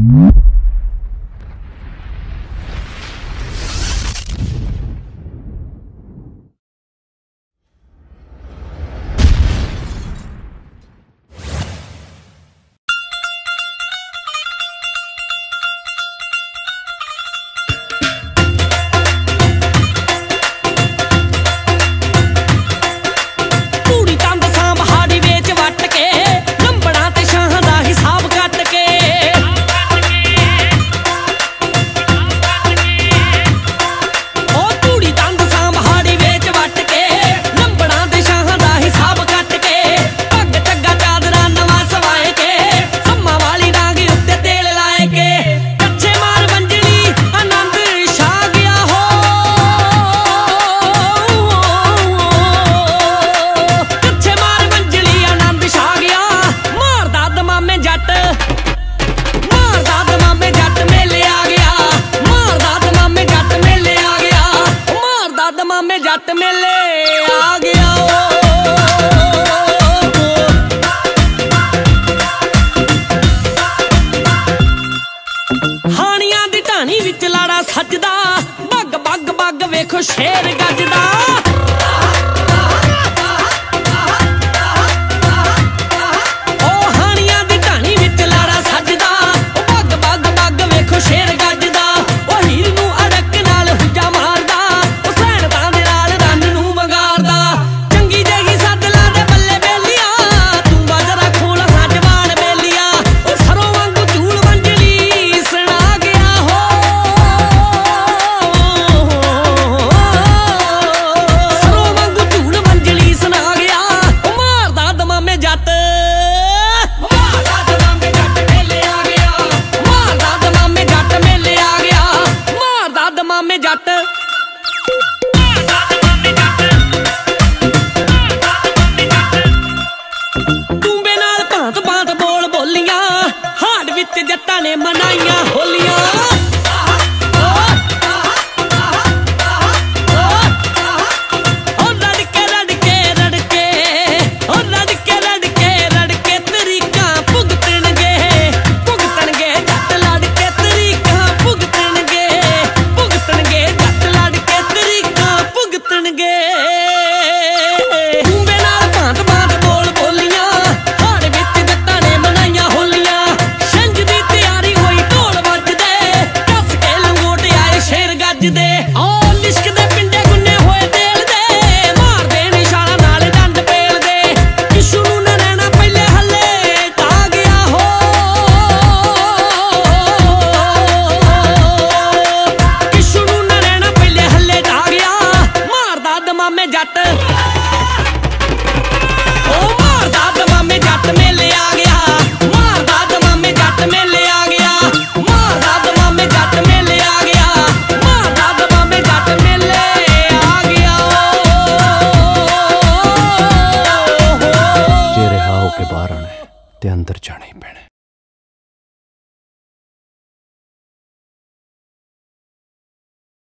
Mm-hmm. ਮੈਂ ਜੱਟ ਮੇਲੇ ਆ ਗਿਆ ਹਾਣੀਆਂ ਦੀ ਢਾਣੀ ਵਿੱਚ ਲਾੜਾ ਸੱਜਦਾ, ਬੱਗ ਬੱਗ ਬੱਗ ਵੇਖੋ ਸ਼ੇਰ ਗੱਜਦਾ। ਵਿੱਚ ਜੱਟਾਂ ਨੇ ਮਨਾਈਆਂ ਹੋਲੀਆਂ। ਜੱਟ। ਉਹ ਜੱਟ ਮੇਲੇ ਆ ਗਿਆ। ਮਾਰਦਾ ਦਮਾਮੇ ਜੱਟ ਮੇਲੇ ਆ ਗਿਆ। ਮਾਰਦਾ ਦਮਾਮੇ ਜੱਟ ਮੇਲੇ ਆ ਗਿਆ। ਮਾਰਦਾ ਦਮਾਮੇ ਜੱਟ ਮੇਲੇ ਆ ਗਿਆ। ਜੇ ਰਹਾ ਹੋ ਕੇ ਬਾਹਰ ਆਣਾ ਤੇ ਅੰਦਰ ਜਾਣੇ ਹੀ ਪੈਣਾ